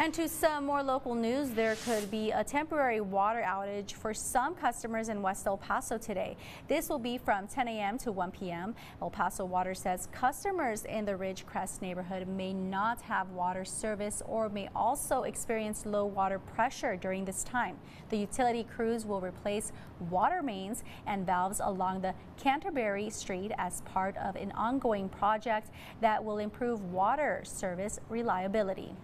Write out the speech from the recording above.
And to some more local news, there could be a temporary water outage for some customers in West El Paso today. This will be from 10 a.m. to 1 p.m. El Paso Water says customers in the Ridgecrest neighborhood may not have water service or may also experience low water pressure during this time. The utility crews will replace water mains and valves along the Canterbury Street as part of an ongoing project that will improve water service reliability.